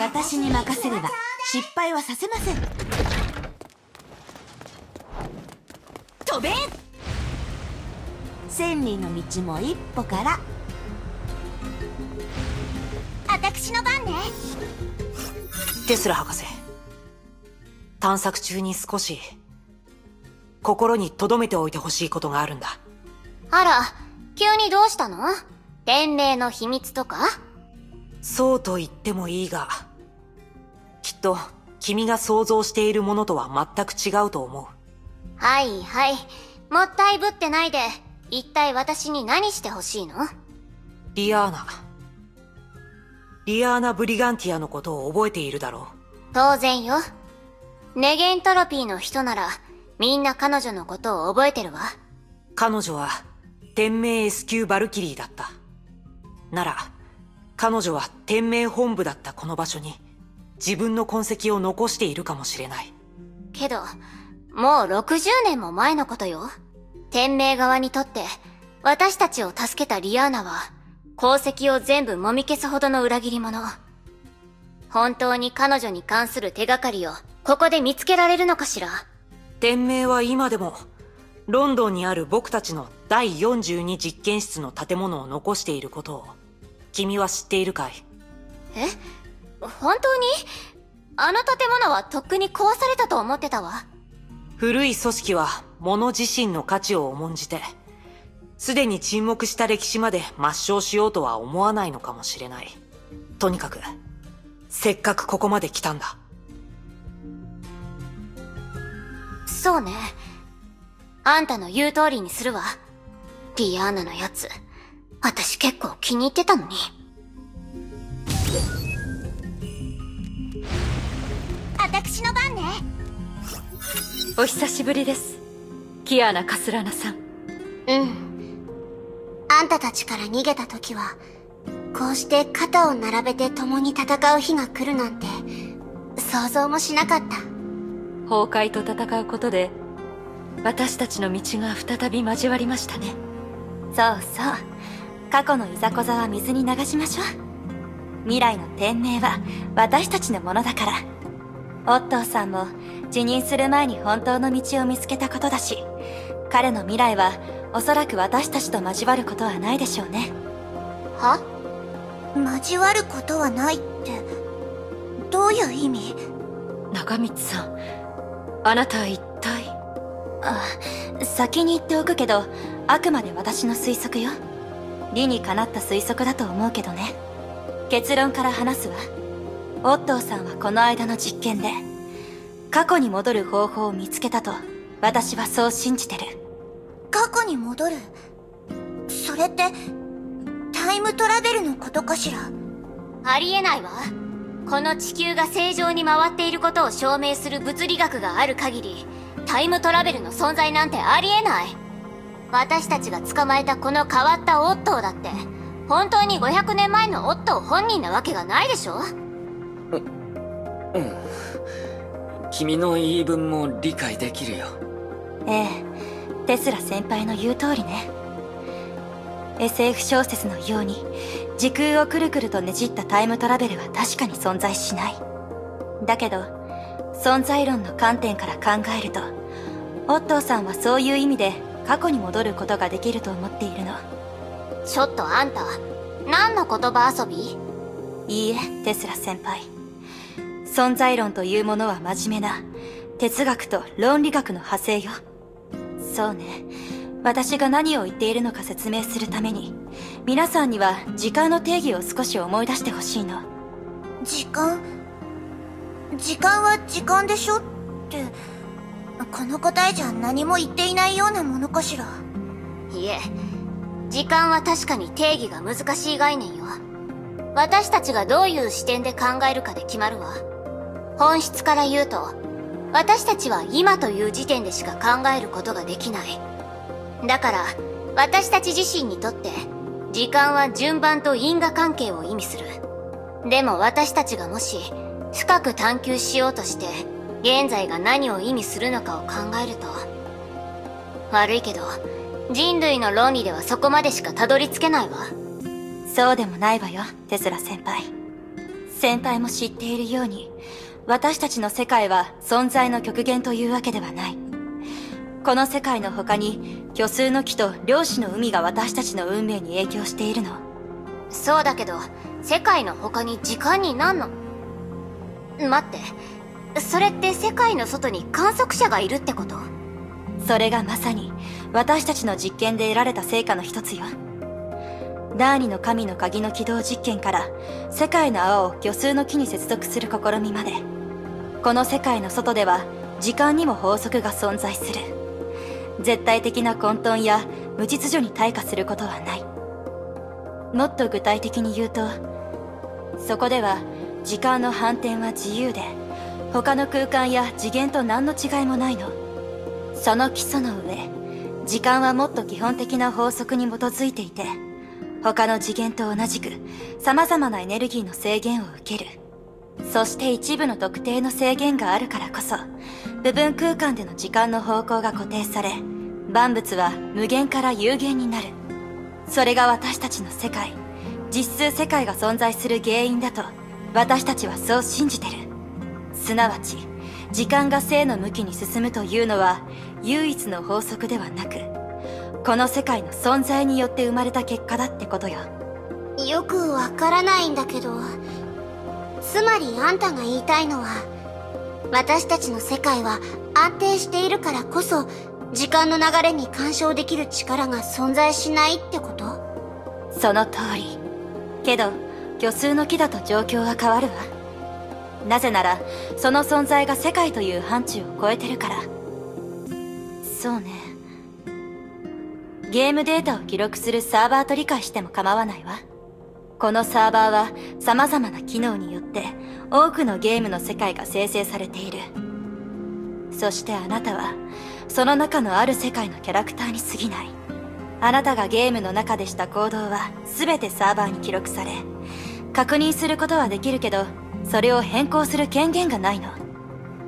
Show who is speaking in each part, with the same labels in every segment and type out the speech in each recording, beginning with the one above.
Speaker 1: 私に任せれば失敗はさせません。飛べ！千里の道も一歩から。
Speaker 2: 私の番ね。
Speaker 3: テスラ博士。探索中に少し心に留めておいてほしいことがあるんだ。
Speaker 2: あら急にどうしたの？天命の秘密とか？
Speaker 3: そうと言ってもいいがと君が想像しているものとは全く違うと思う。
Speaker 2: はいはい。もったいぶってないで。一体私に何してほしいの？
Speaker 3: リアーナ。リアーナ・ブリガンティアのことを覚えているだろう。
Speaker 2: 当然よ。ネゲントロピーの人ならみんな彼女のことを覚えてるわ。
Speaker 3: 彼女は天命 S 級バルキリーだった。なら彼女は天命本部だったこの場所に自分の痕跡を残しているかもしれない。
Speaker 2: けどもう60年も前のことよ。天命側にとって私たちを助けたリアーナは功績を全部もみ消すほどの裏切り者。本当に彼女に関する手がかりをここで見つけられるのかしら。
Speaker 3: 天命は今でもロンドンにある僕たちの第42実験室の建物を残していることを君は知っているかい？
Speaker 2: え？本当に？あの建物はとっくに壊されたと思ってたわ。
Speaker 3: 古い組織は物自身の価値を重んじてすでに沈黙した歴史まで抹消しようとは思わないのかもしれない。とにかくせっかくここまで来たんだ。
Speaker 2: そうね。あんたの言う通りにするわ。リアーナのやつ。私結構気に入ってたのに私の番ね。
Speaker 4: お久しぶりです。キアナ・カスラナさん。
Speaker 2: うん。あんたたちから逃げた時はこうして肩を並べて共に戦う日が来るなんて想像もしなかった。
Speaker 4: 崩壊と戦うことで私たちの道が再び交わりましたね。
Speaker 5: そうそう。過去のいざこざは水に流しましょう。未来の天命は私たちのものだからオットーさんも辞任する前に本当の道を見つけたことだし彼の未来はおそらく私たちと交わることはないでしょうね。
Speaker 2: は？交わることはないってどういう意味？
Speaker 4: 中光さんあなたは一体？
Speaker 5: あ先に言っておくけどあくまで私の推測よ。理にかなった推測だと思うけどね。結論から話すわオットーさんはこの間の実験で過去に戻る方法を見つけたと私はそう信じてる。
Speaker 2: 過去に戻る？それってタイムトラベルのことかしら？ありえないわ。この地球が正常に回っていることを証明する物理学がある限りタイムトラベルの存在なんてありえない。私たちが捕まえたこの変わったオットーだって本当に500年前のオットー本人なわけがないでしょ
Speaker 6: うん。君の言い分も理解できるよ。
Speaker 5: ええ。テスラ先輩の言う通りね。SF 小説のように時空をくるくるとねじったタイムトラベルは確かに存在しない。だけど存在論の観点から考えるとオットーさんはそういう意味で過去に戻ることができると思っているの。
Speaker 2: ちょっとあんた何の言葉遊び？
Speaker 5: いいえテスラ先輩存在論というものは真面目な哲学と論理学の派生よ。そうね。私が何を言っているのか説明するために皆さんには時間の定義を少し思い出してほしいの。
Speaker 2: 時間？時間は時間でしょってこの答えじゃ何も言っていないようなものかしら。いえ。時間は確かに定義が難しい概念よ。私たちがどういう視点で考えるかで決まるわ本質から言うと私たちは今という時点でしか考えることができない。だから私たち自身にとって時間は順番と因果関係を意味する。でも私たちがもし深く探求しようとして現在が何を意味するのかを考えると悪いけど人類の論理ではそこまでしかたどり着けないわ。
Speaker 5: そうでもないわよテスラ先輩。先輩も知っているように、私たちの世界は存在の極限というわけではない。この世界の他に、虚数の木と漁師の海が私たちの運命に影響しているの。
Speaker 2: そうだけど、世界の他に時間になんの？待って、それって世界の外に観測者がいるってこと？
Speaker 5: それがまさに、私たちの実験で得られた成果の一つよ。ダーニの神の鍵の起動実験から世界の泡を魚数の木に接続する試みまでこの世界の外では時間にも法則が存在する。絶対的な混沌や無秩序に退化することはない。もっと具体的に言うとそこでは時間の反転は自由で他の空間や次元と何の違いもないの。その基礎の上時間はもっと基本的な法則に基づいていて他の次元と同じく様々なエネルギーの制限を受ける。そして一部の特定の制限があるからこそ部分空間での時間の方向が固定され万物は無限から有限になる。それが私たちの世界。実数世界が存在する原因だと私たちはそう信じてる。すなわち時間が正の向きに進むというのは唯一の法則ではなくこの世界の存在によって生まれた結果だってことよ。
Speaker 2: よくわからないんだけどつまりあんたが言いたいのは私たちの世界は安定しているからこそ時間の流れに干渉できる力が存在しないってこと？
Speaker 5: その通り。けど虚数の木だと状況は変わるわ。なぜならその存在が世界という範疇を超えてるから。そうね。ゲームデータを記録するサーバーと理解しても構わないわ。このサーバーは様々な機能によって多くのゲームの世界が生成されている。そしてあなたはその中のある世界のキャラクターに過ぎない。あなたがゲームの中でした行動は全てサーバーに記録され、確認することはできるけど、それを変更する権限がないの。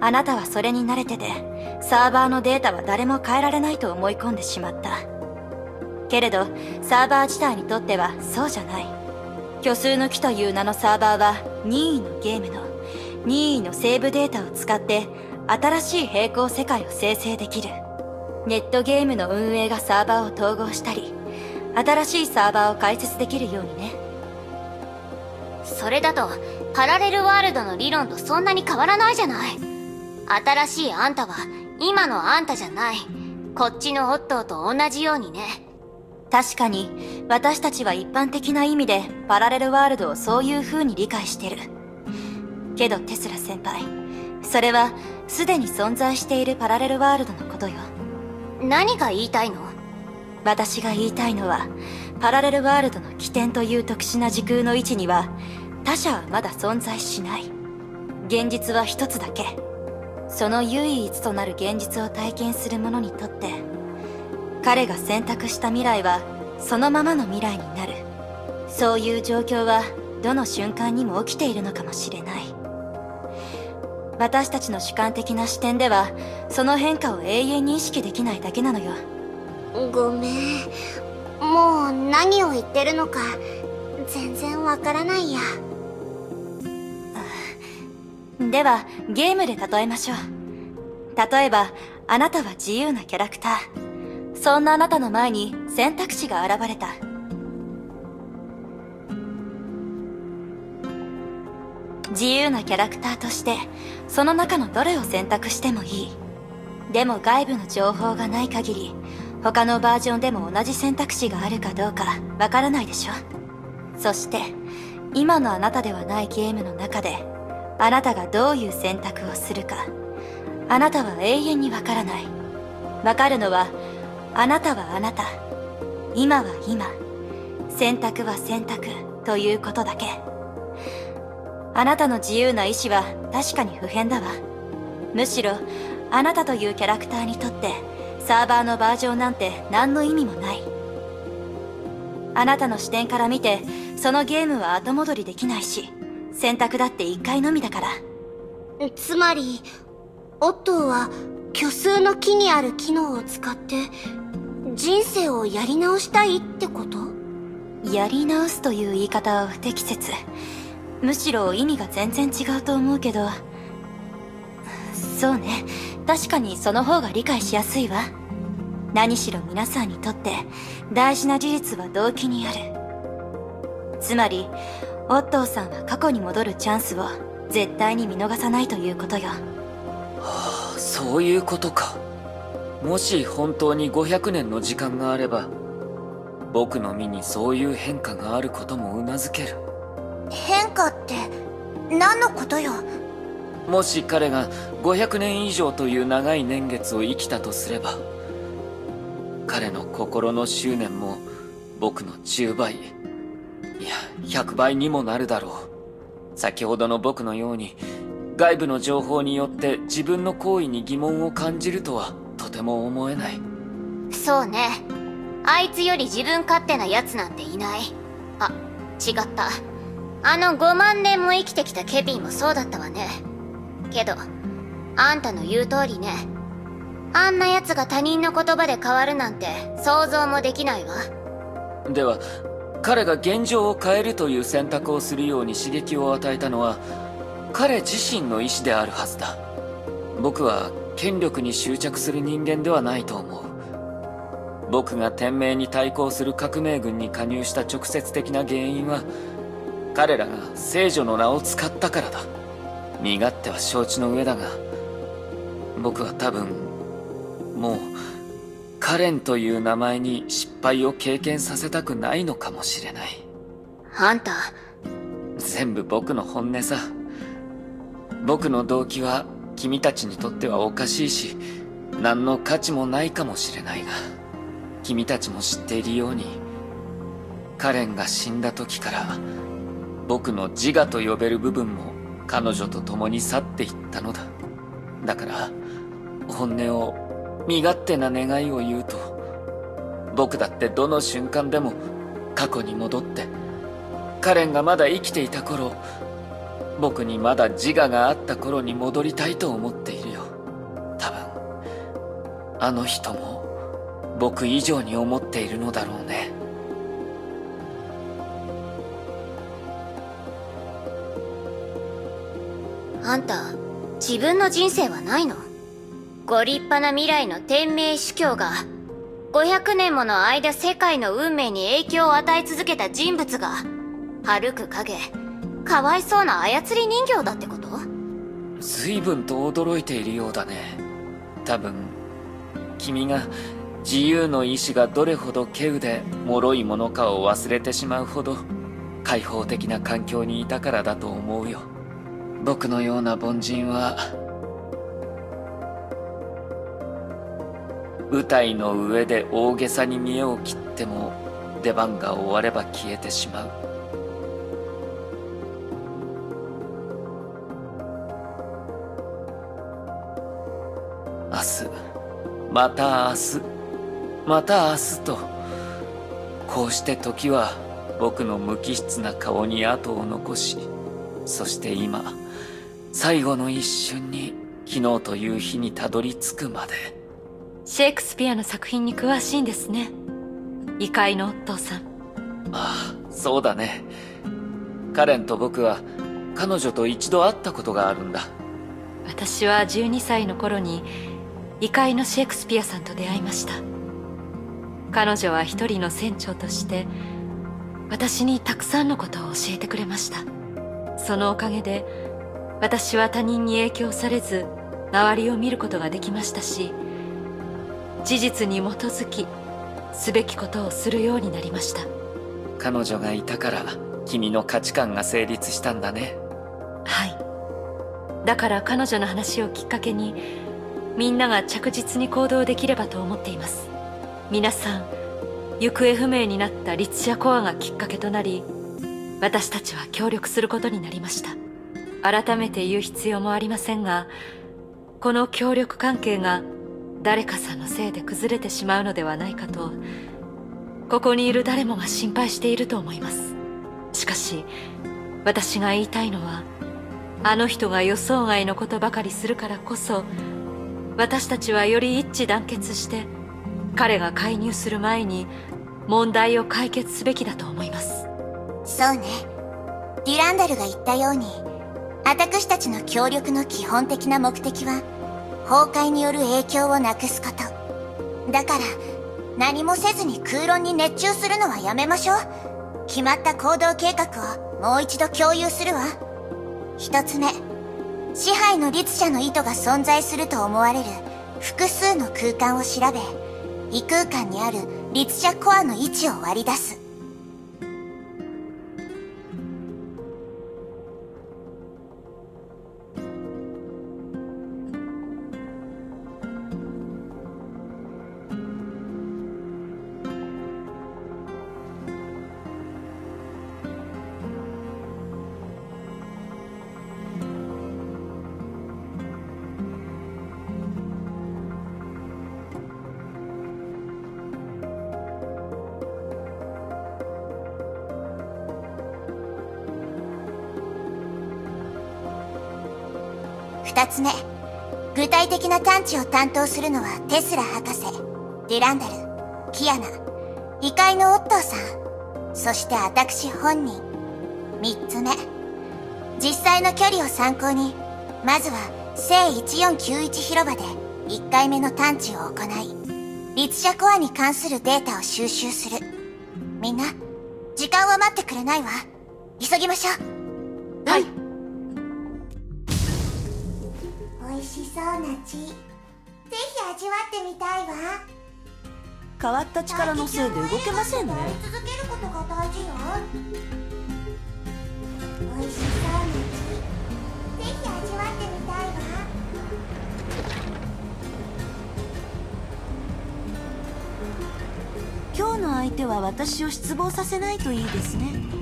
Speaker 5: あなたはそれに慣れてて、サーバーのデータは誰も変えられないと思い込んでしまった。けれど、サーバー自体にとってはそうじゃない。虚数の木という名のサーバーは任意のゲームの任意のセーブデータを使って新しい平行世界を生成できる。ネットゲームの運営がサーバーを統合したり、新しいサーバーを開設できるようにね。
Speaker 2: それだと、パラレルワールドの理論とそんなに変わらないじゃない。新しいあんたは、今のあんたじゃない。こっちのオットーと同じようにね。
Speaker 5: 確かに私たちは一般的な意味でパラレルワールドをそういう風に理解してる。けどテスラ先輩、それはすでに存在しているパラレルワールドのことよ。
Speaker 2: 何が言いたいの？
Speaker 5: 私が言いたいのは、パラレルワールドの起点という特殊な時空の位置には他者はまだ存在しない。現実は一つだけ。その唯一となる現実を体験する者にとって彼が選択した未来はそのままの未来になる。そういう状況はどの瞬間にも起きているのかもしれない。私たちの主観的な視点ではその変化を永遠に意識できないだけなのよ。
Speaker 2: ごめん。もう何を言ってるのか全然わからないや。
Speaker 5: ではゲームで例えましょう。例えばあなたは自由なキャラクターそんなあなたの前に選択肢が現れた。自由なキャラクターとして、その中のどれを選択してもいい。でも外部の情報がない限り、他のバージョンでも同じ選択肢があるかどうかわからないでしょ。そして、今のあなたではないゲームの中で、あなたがどういう選択をするか、あなたは永遠にわからない。わかるのは、あなたはあなた。今は今。選択は選択ということだけ。あなたの自由な意志は確かに不変だわ。むしろ、あなたというキャラクターにとって、サーバーのバージョンなんて何の意味もない。あなたの視点から見て、そのゲームは後戻りできないし、選択だって一回のみだから。
Speaker 2: つまり、オットーは虚数の木にある機能を使って人生をやり直したいってこと？
Speaker 5: やり直すという言い方は不適切。むしろ意味が全然違うと思うけど。そうね。確かにその方が理解しやすいわ。何しろ皆さんにとって大事な事実は動機にある。つまりオットーさんは過去に戻るチャンスを絶対に見逃さないということよ。
Speaker 6: そういうことか。もし本当に500年の時間があれば僕の身にそういう変化があることもうなずける。
Speaker 2: 変化って何のことよ？
Speaker 6: もし彼が500年以上という長い年月を生きたとすれば彼の心の執念も僕の10倍いや100倍にもなるだろう。先ほどの僕のように外部の情報によって自分の行為に疑問を感じるとはとても思えない。
Speaker 2: そうね。あいつより自分勝手な奴なんていない。あ違った。あの5万年も生きてきたケビンもそうだったわね。けどあんたの言う通りね。あんな奴が他人の言葉で変わるなんて想像もできないわ。
Speaker 6: では彼が現状を変えるという選択をするように刺激を与えたのは彼自身の意志であるはずだ。僕は権力に執着する人間ではないと思う。僕が天命に対抗する革命軍に加入した直接的な原因は彼らが聖女の名を使ったからだ。身勝手は承知の上だが僕は多分もうカレンという名前に失敗を経験させたくないのかもしれない。
Speaker 2: あんた
Speaker 6: 全部僕の本音さ僕の動機は君たちにとってはおかしいし何の価値もないかもしれないが君たちも知っているようにカレンが死んだ時から僕の自我と呼べる部分も彼女と共に去っていったのだ。だから本音を身勝手な願いを言うと僕だってどの瞬間でも過去に戻ってカレンがまだ生きていた頃僕にまだ自我があった頃に戻りたいと思っているよ。多分あの人も僕以上に思っているのだろうね。
Speaker 2: あんた自分の人生はないの？ご立派な未来の天命主教が500年もの間世界の運命に影響を与え続けた人物が歩く影。かわいそうな操り人形だってこと？
Speaker 6: 随分と驚いているようだね。多分君が自由の意志がどれほど稀有で脆いものかを忘れてしまうほど開放的な環境にいたからだと思うよ。僕のような凡人は舞台の上で大げさに見栄を切っても出番が終われば消えてしまう。また明日。また明日と。こうして時は僕の無機質な顔に後を残しそして今最後の一瞬に昨日という日にたどり着くまで。
Speaker 4: シェイクスピアの作品に詳しいんですね。異界のオットーさん。
Speaker 6: ああそうだね。カレンと僕は彼女と一度会ったことがあるんだ。
Speaker 4: 私は12歳の頃に異界のシェイクスピアさんと出会いました。彼女は一人の船長として私にたくさんのことを教えてくれました。そのおかげで私は他人に影響されず周りを見ることができましたし事実に基づきすべきことをするようになりました。
Speaker 6: 彼女がいたから君の価値観が成立したんだね。
Speaker 4: はい。だから彼女の話をきっかけにみんなが着実に行動できればと思っています。皆さん行方不明になったリツシャコアがきっかけとなり私たちは協力することになりました。改めて言う必要もありませんがこの協力関係が誰かさんのせいで崩れてしまうのではないかとここにいる誰もが心配していると思います。しかし私が言いたいのはあの人が予想外のことばかりするからこそ私たちはより一致団結して彼が介入する前に問題を解決すべきだと思います。
Speaker 2: そうね。
Speaker 7: ディランダルが言ったように私たちの協力の基本的な目的は崩壊による影響をなくすこと。だから何もせずに空論に熱中するのはやめましょう。決まった行動計画をもう一度共有するわ。一つ目。支配の律者の意図が存在すると思われる。複数の空間を調べ異空間にある律者コアの位置を割り出す。二つ目。具体的な探知を担当するのはテスラ博士ディランダルキアナ異界のオットーさん。そして私本人。三つ目。実際の距離を参考にまずは聖1491広場で1回目の探知を行い律者コアに関するデータを収集する。みんな時間は待ってくれないわ。急ぎましょう。
Speaker 1: はい。
Speaker 7: 美味しそうな血。ぜひ味わってみたいわ。
Speaker 1: 変わった力のせいで動けませんね。
Speaker 7: 続けることが大事よ。美味しそうな血ぜひ味わってみたいわ
Speaker 1: 今日の相手は私を失望させないといいですね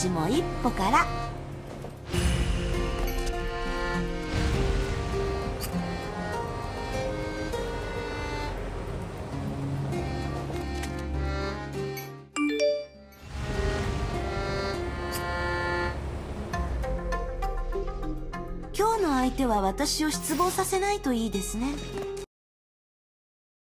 Speaker 1: 千里の道も一歩から。今日の相手は私を失望させないといいですね。